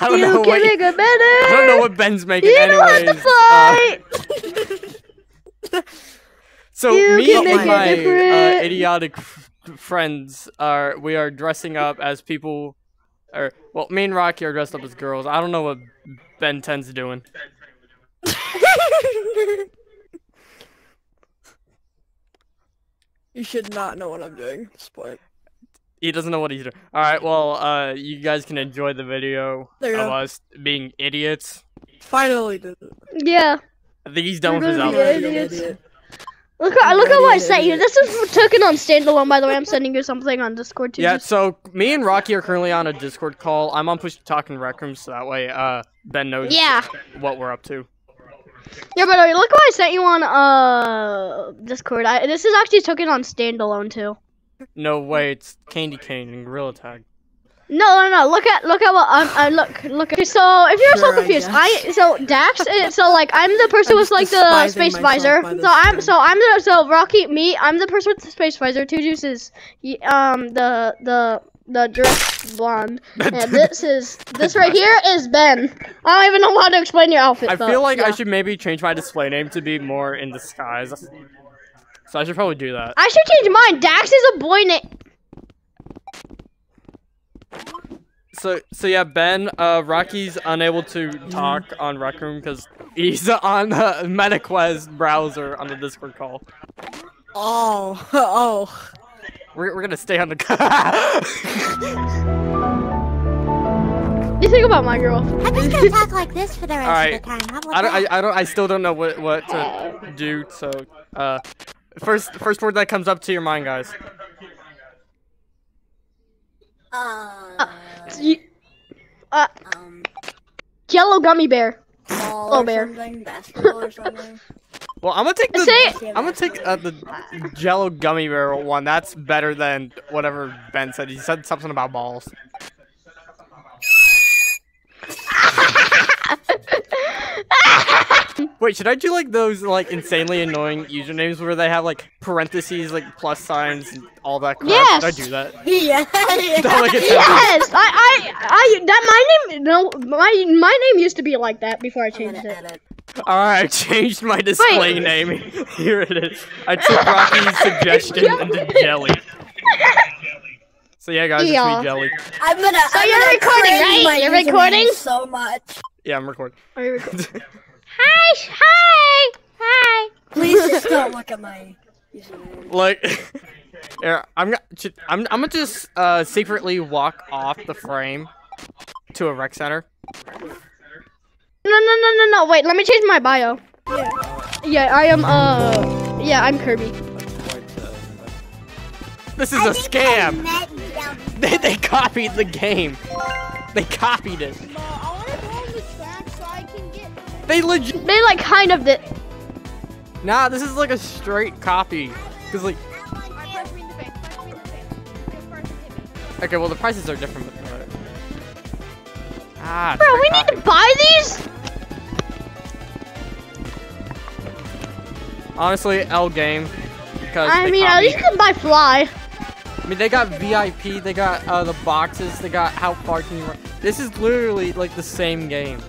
I don't you know can what. make a better. I don't know what Ben's making. You don't have anyways, to Uh, so You me and my uh, idiotic friends are we are dressing up as people, or well, me and Rocky are dressed up as girls. I don't know what Ben 10's doing. You should not know what I'm doing at this point. He doesn't know what he's doing. All right, well, uh, you guys can enjoy the video There you of go. us being idiots. Finally did it. Yeah. I think he's done with We're his gonna outfit. idiots. Idiot. Look at look at what I Idiot, sent you. This is taken on standalone, by the way. I'm sending you something on Discord too. Yeah, so me and Rocky are currently on a Discord call. I'm on push to talk in Rec Room, so that way uh Ben knows Yeah. what we're up to. Yeah, but look what I sent you on uh Discord. I, this is actually taken on standalone too. No way, it's Candy Cane and Gorilla Tag. No, no, no. Look at look at what I'm. I look look. Okay, so if you're so Sure, I confused, guess. I so Dax. uh, So like I'm the person I'm with like the space visor. So this I'm time. so I'm the so Rocky me. I'm the person with the space visor. Two juices. um the the the dress blonde. And this is this right here is Ben. I don't even know how to explain your outfit. I but, feel like I should maybe change my display name to be more in disguise. So I should probably do that. I should change mine. Dax is a boy name. So so yeah, Ben, uh, Rocky's unable to talk on Rec Room because he's on uh, MetaQuest browser on the Discord call. Oh, oh. We're, we're gonna stay on the. What you think about my girl? I'm just gonna talk like this for the rest Alright. of the time. I don't. I, I don't, I still don't know what, what to do. So, uh, first, first word that comes up to your mind, guys. Uh, Y- Uh, um, yellow gummy bear. ball Oh, or bear. something, basketball or something. Well, I'm gonna take the, Say- I'm gonna take uh, the Jello gummy bear one. That's better than whatever Ben said. He said something about balls. Wait, should I do like those like insanely annoying usernames where they have like parentheses, like plus signs, and all that crap? Yes. Should I do that? yeah. Sound like Yes, I, I, I, that my name, no, my, my name used to be like that before I I'm changed it. edit. Alright, I changed my display Wait. name. Here it is. I took Rocky's suggestion and did jelly. So yeah, guys, Yeah. it's me, Jelly. I'm gonna. So I'm you're gonna recording, right? You're recording? So much. Yeah, I'm recording. Are you recording? Hi, hi, hi. Please just don't look at my username. like, here, I'm gonna, I'm, I'm gonna just uh, secretly walk off the frame to a rec center. No, no, no, no, no. Wait, let me change my bio. Yeah. Yeah, I am. Uh, yeah, I'm Kirby. This is a scam. They, they copied the game. They copied it. They legit. They like kind of did. Nah, this is like a straight copy. Cause like, okay, well the prices are different. But, uh, ah, Bro, we need to buy these. Honestly, L game. Because I mean, at least you can buy fly. I mean, they got VIP, they got uh, the boxes, they got how far can you run. This is literally like the same game.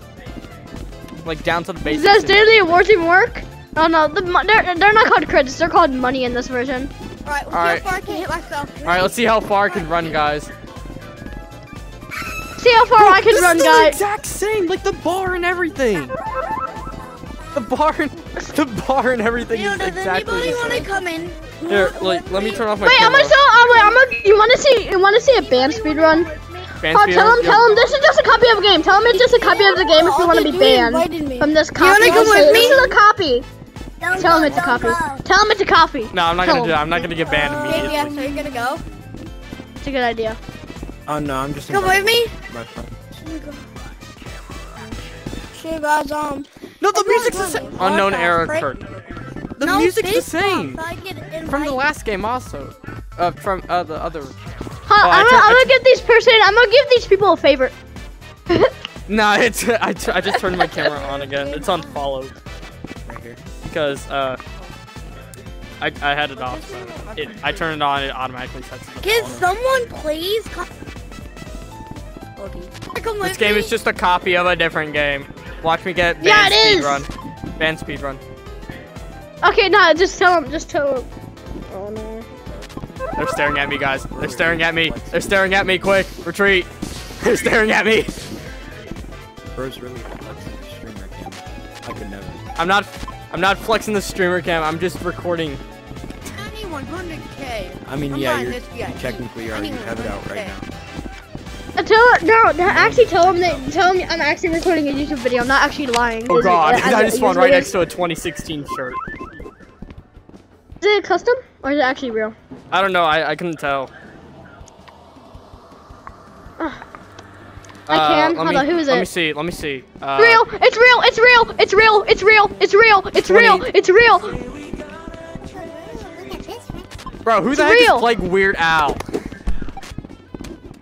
Like down to the basics. Does and- daily awards even work? No, no, the, they're they're not called credits. They're called money in this version. Alright, well, Alright. how far I can hit myself? All right, let's see how far I can run, guys. See how far I can this run, is the guys. exact same, like the bar and everything. The bar and the bar and everything Yo, is does exactly anybody want to come in? Here, like, let me turn off my Wait, I'm camera. gonna show. Uh, wait, I'm gonna. You wanna see? You wanna see a band speed run? Fan Oh, tell him, tell him this is just a copy of a game. Tell him it's just a copy of the game if you want to be banned from this copy. You wanna come with me? This is a copy. Don't Tell him it's a copy. go. Tell him it's a copy. No, I'm not Tell gonna do him. that. I'm not gonna get banned Okay, immediately. yeah, so you're gonna go? It's a good idea. Oh no, I'm just Come with me? my friend. Okay, guys, um. No, the music's the same. Unknown Podcast, era right? Kurt. The no, music's the same. one, so I can From the last game also. Uh, from uh, the other. Huh, Oh, I I'm, gonna, I I'm gonna give these person. I'm gonna give these people a favor. Nah, it's I, t- I just turned my camera on again. It's on follow Right here. because uh I, I had it off. So it I turned it on. It automatically sets it. Can someone please come? This game is just a copy of a different game. Watch me get Yeah, banned it is. speedrun. Banned speedrun. Okay, no, just tell him. Just tell him. No. They're staring at me, guys. They're staring at me. They're staring at me. Quick, retreat. They're staring at me. Bro's really flexing the streamer cam. I could never. I'm not. I'm not flexing the streamer cam. I'm just recording. Anyone 100k. I mean, I'm yeah, you're, you technically are. You have it out right 100K. now. Uh, tell no, no, actually tell him that. Tell him I'm actually recording a YouTube video. I'm not actually lying. Oh god, as I it just spawned right next to a 2016 shirt. Is it custom or is it actually real? I don't know. I, I couldn't tell. Uh, I can. Hold me, on, who is Let it? Let me see. Let me see. Uh, real! It's real! It's real! It's real! It's real! It's real! It's real! It's real! Bro, who the It's heck real. is playing Weird Al?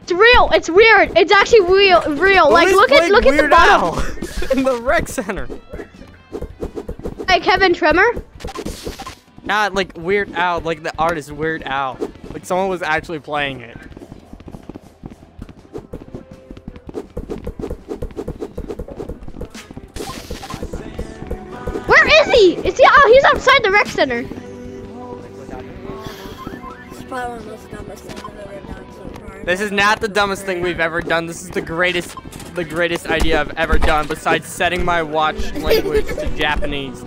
It's real! It's weird! It's actually real! Real! Like look at look at the Weird bottom. Al in the rec center. Like Kevin Tremor. Not like Weird Al, like the artist Weird Al. Like someone was actually playing it. Where is he? Is he? Oh, he's outside the rec center. It's probably one of the most dumbest things I've ever done so far. This is not the dumbest thing we've ever done. This is the greatest, the greatest idea I've ever done. Besides setting my watch language to Japanese.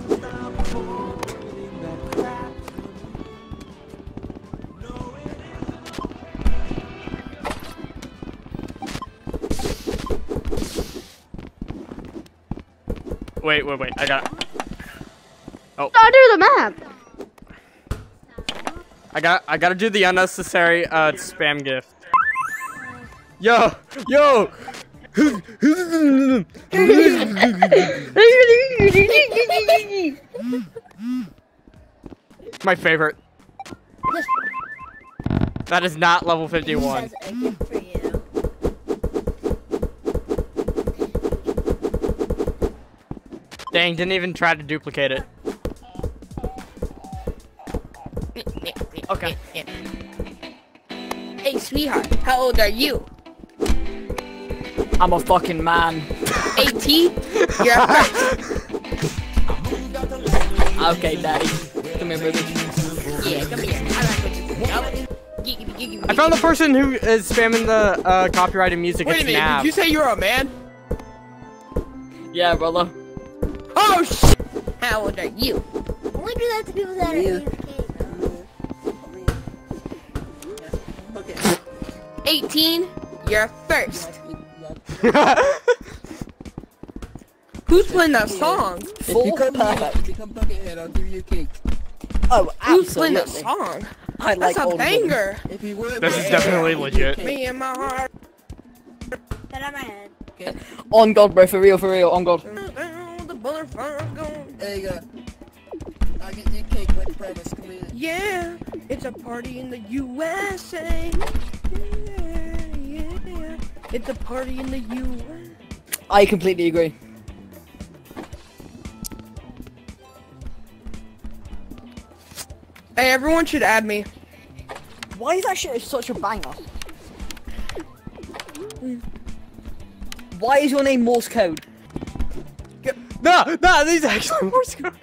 Wait, wait, wait. I got. Under the map. I got. I gotta do the unnecessary uh, spam gift. Yo, yo. My favorite. That is not level 51. Dang, didn't even try to duplicate it. Okay. Hey, sweetheart, how old are you? I'm a fucking man. 18? You're a first. Okay, daddy. Come here, baby. Yeah, come here. I like what you do. Giggity, giggity, I found the person who is spamming the uh, copyrighted music. Wait a It's minute, did you say you're a man? Yeah, brother. Oh, oh shit! How old are you? Only do that to people that are AFK. 18? You're first. Who's playing that song? If you come perfect. Become Buckethead, I'll give you a cake. Oh, Who's playing that song? I That's a old banger. If you would. This is definitely legit. Me and my heart. That on my head. women. On God, bro, for real, for real, on God. Mm. The butterfly's gone. There you go. I'll get you a cake like promised. Come here. Yeah, it's a party in the USA. Yeah, yeah. It's a party in the USA. I completely agree. Hey, everyone should add me. Why is that shit such a banger? Mm. Why is your name Morse code? No, no, these actually Morse code.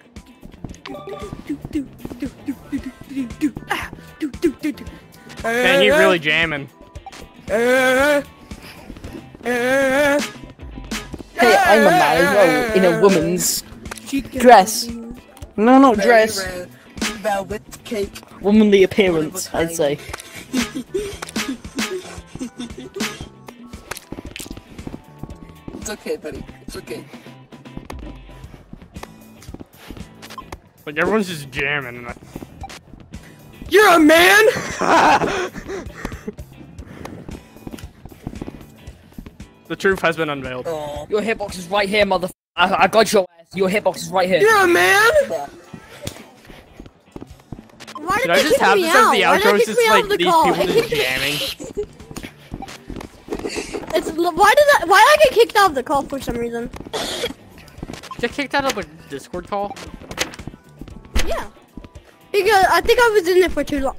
Man, you really jamming. Uh, uh, Hey, I'm a man as in a woman's dress. wings. No, not dress. Velvet cake. Womanly appearance, I'd say. It's okay, buddy. It's okay. Like everyone's just jamming. and I- You're a man. the truth has been unveiled. Oh. Your hitbox is right here, mother. I, I got your ass. Your hitbox is right here. You're a man. Why Should did I they just kick have me this out? as the Why did outro? they It's kick just me out like of the these call? people just jamming. It's why did I why did I get kicked out of the call for some reason? Get kicked out of a Discord call? Yeah. Because I think I was in there for too long.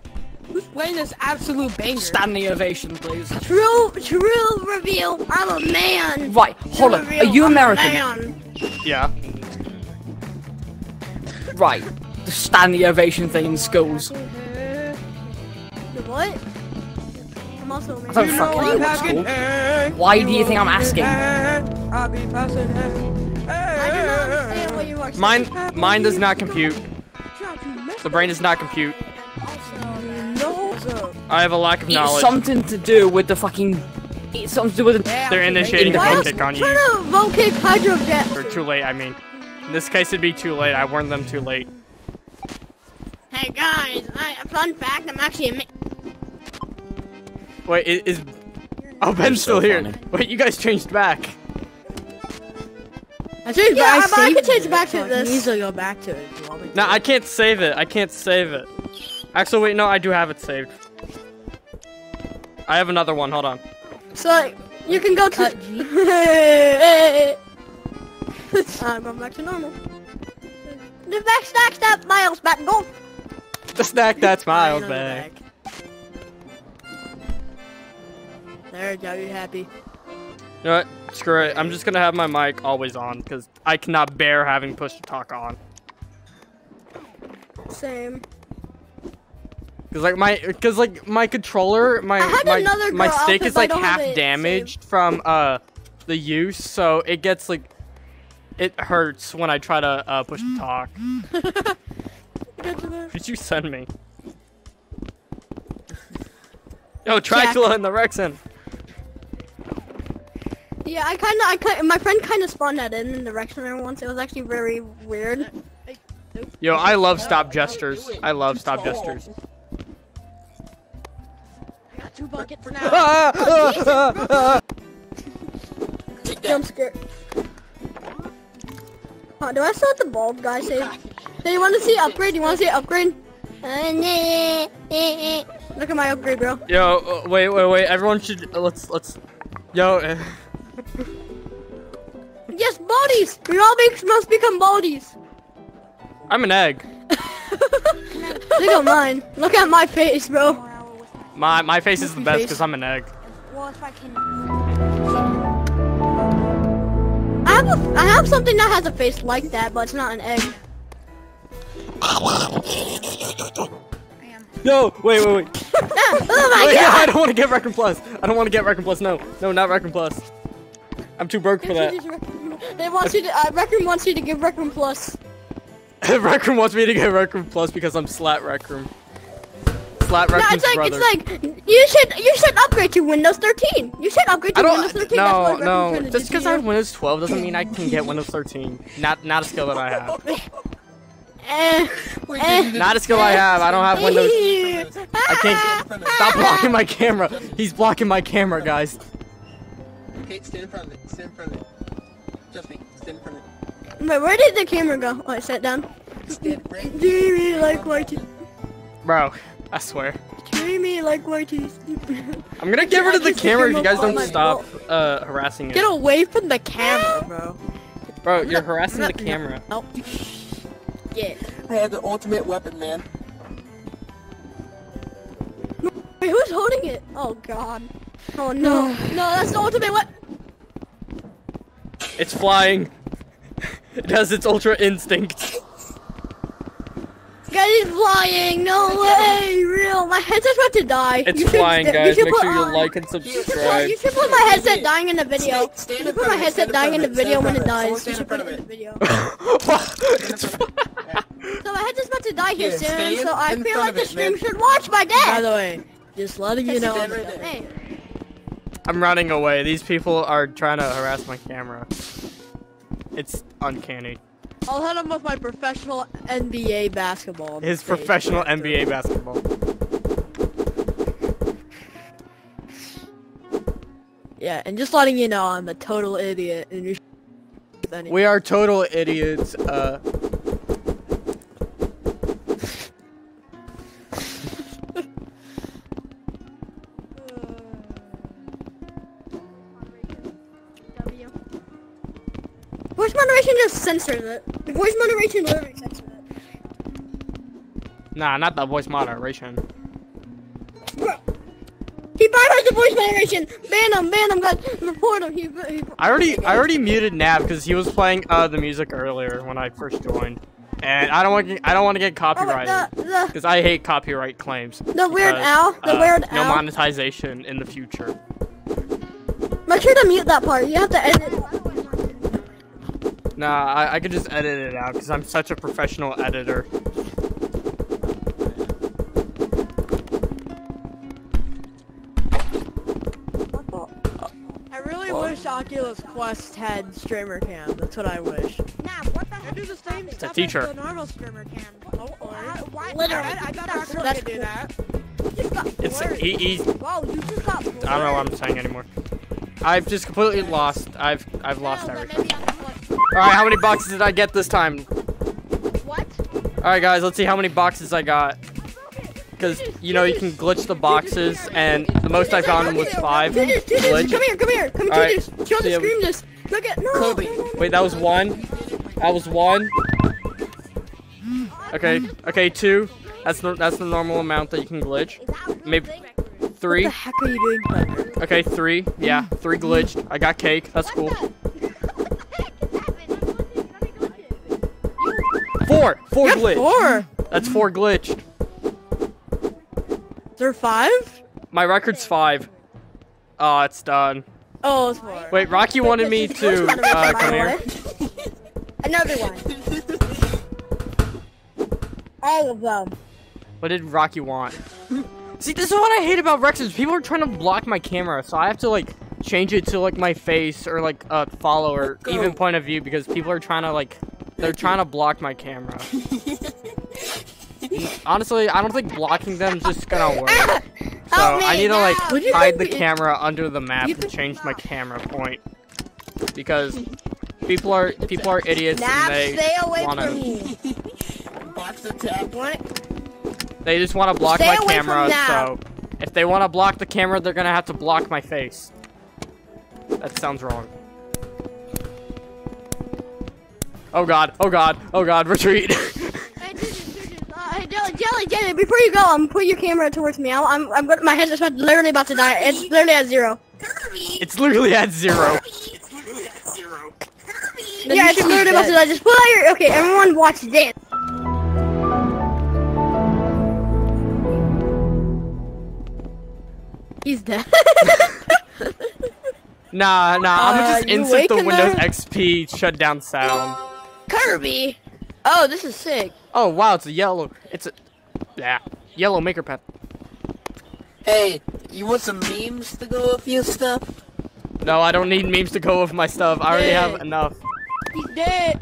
Who's playing this absolute banger? Standing ovation, please. True, true reveal. I'm a man. Right, hold on. Are you I'm American? man. Yeah. Right. The standing ovation thing in schools. The what? I'm also a. I don't You fucking I'm know what's having called. Why do you think I'm asking? I'll be passing. I do not understand what you are saying. Mine, mine does not compute. The brain does not compute. I have a lack of It's knowledge. something to do with the fucking. It's something to do with the. They're initiating the Why vote else kick on you. trying to vote kick Hydro Jet? Or too late, I mean. In this case, it'd be too late. I warned them too late. Hey guys, I, fun fact, I'm actually a man. Wait, i- is... Oh, Ben's so still here. funny. Wait, you guys changed back. I changed Yeah, back. but I saved can change back to so I can this. easily go back to it. If you want me to. No, I can't save it. I can't save it. Actually, wait, no, I do have it saved. I have another one. Hold on. So like, you can go to. Cut G. I'm going back to normal. The back snack step miles back go. The snack that smiles Fine, I'm back. There you go, you happy. You know what? Screw it. I'm just gonna have my mic always on because I cannot bear having push to talk on. Same. Cause like my, cause like my controller, my my, my stick is like half damaged from uh the use, so it gets like it hurts when I try to uh, push to talk. Did you send me? Yo, Tracula and the Rexen. Yeah, I kind of, I kind, my friend kind of spawned that in in the Rexner once. It was actually very weird. Yo, I love stop gestures. I love stop gestures. Two buckets now. Ah. Jump scare. Oh, do I still have the bulb guy save? Hey, you want to see upgrade? You want to see upgrade? Look at my upgrade, bro. Yo, uh, wait, wait, wait. Everyone should uh, let's let's. Yo, uh, Yes, bodies. We all be, must become bodies. I'm an egg. Look at mine. Look at my face, bro. My my face is the best because I'm an egg. I can. I have a, I have something that has a face like that, but it's not an egg. No, wait, wait, wait. oh my Wait, no, I don't want to get Rec Room Plus. I don't want to get Rec Room Plus. No, no, not Rec Room Plus. I'm too broke for that. They want you to. Uh, Rec Room wants you to give Rec Room Plus. Rec Room wants me to get Rec Room Plus because I'm Slat Rec Room. Slat Rec No, it's like brother. it's like you should you should upgrade to Windows 13. You should upgrade to I Windows don't. 13. That's No, what no. Just because I have Windows 12 doesn't mean I can get Windows 13. Not, not a skill that I have. Eh, eh. Not a skill I have. I don't have Windows. I can't. Stop blocking my camera. He's blocking my camera, guys. Okay, stand in front of it. Stand in front of it. Trust me. Stand in front of it. Wait, where did the camera go? Oh, I sat down. Stand right. Do you really like whitey? Bro, I swear. Treat me like whitey. I'm gonna get rid of the camera if you guys don't stop uh, harassing Get away from the camera, bro. Bro, you're harassing I'm the camera. No. Yeah. I have the ultimate weapon, man. Wait, who's holding it? Oh god. Oh no. no, that's the ultimate what? It's flying. It has its ultra instinct. Guys, he's flying. No way. Real. My headset's about to die. It's You should flying, st- you guys. should Make put sure you on- like and You should, put, subscribe. you should put my headset dying in the video. Stand- stand you should put my headset dying in the video when it front of it. dies. You should put it in the video. It's So my headset's about to die here Yeah, soon, so I feel like the stream man. should watch my death! By the way, just letting you know. Hey. I'm running away. These people are trying to harass my camera. It's uncanny. I'll hit him with my professional NBA basketball. His stage. professional NBA basketball. Yeah, and just letting you know, I'm a total idiot. And you should We are total idiots. Uh, moderation just censors it. Voice moderation literally censors it. nah, not the voice moderation. He pirates the voice moderation. Ban him, ban him, guys. Report him. He, he, I already I already muted Nav because he was playing uh the music earlier when I first joined, and I don't want to. I don't want to get oh, copyrighted the, the, because I hate copyright claims. the weird owl. The uh, weird No monetization in the future. Make sure to mute that part. You have to edit. Nah, I, I could just edit it out because I'm such a professional editor. I really wish Oculus Quest had streamer cam. That's what I wish. Nah, what the I heck? do the same a stuff teacher. as the normal streamer cam. Oh, or Why? Literally. I, I bet That's- Arthur that's could do cool. that. It's he, he's Whoa, you just got. I don't know what I'm saying anymore. I've just completely lost. I've I've lost everything. Maybe I'm the one. All right, how many boxes did I get this time? What? All right, guys, let's see how many boxes I got. Because you know you can glitch the boxes, and the most I found was five. Two juice, Glitch. come here, come here, come here, right. juice. Show See scream this. Look at no. Kobe. no, no, no. Wait, that was one. That was one. Okay, okay, two. That's the that's the normal amount that you can glitch. Maybe three. What the heck are you doing, Okay, three. Yeah, three glitched. I got cake. That's cool. Four. Four glitched. Four. That's four glitched. Is there five? My record's five. Oh, it's done. Oh, it's four. Wait, Rocky wanted me to uh, come here. Another one. All of them. What did Rocky want? See, this is what I hate about Rexes. People are trying to block my camera, so I have to like change it to like my face or like a follow or even point of view because people are trying to like they're trying to block my camera. Honestly, I don't think blocking them is just gonna work. Ah! So Help me I need to like Would hide the camera under the map You and change my camera point because people are people are idiots Nav, and they stay away wanna from me. Box attack. they just want to block Stay my camera. So if they want to block the camera, they're gonna have to block my face. That sounds wrong. Oh god! Oh god! Oh god! Retreat! Hey, two juice, two juice. Uh, Jelly, Jelly, Jelly, before you go, I'm put your camera towards me. I'm, I'm, I'm my head is literally about to die. It's literally at zero. it's literally at zero. yeah, it's literally about to die. Just pull out your, okay, everyone watch this. He's dead. Nah, nah. I'm Uh, gonna just you insert the Windows there? XP shutdown sound. Kirby. Oh, this is sick. Oh wow! It's a yellow. It's a yeah yellow maker pen. Hey, you want some memes to go with your stuff? No, I don't need memes to go with my stuff. I already have enough. He's dead.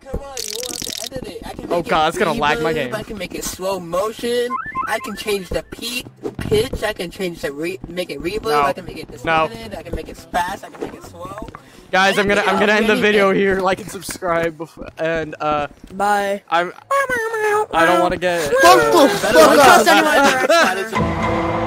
Come on, you won't have to edit it. I can oh, make Oh it god, it's gonna lag my game. I can make it slow motion. I can change the pe- pitch. I can change the re- make it reverb. No. I can make it No. distorted. I can make it fast. I can make it slow. Guys, I'm gonna I'm gonna end the video here. Like and subscribe, bef- and uh, Bye. I'm I don't want to get. Better Fuck not off. trust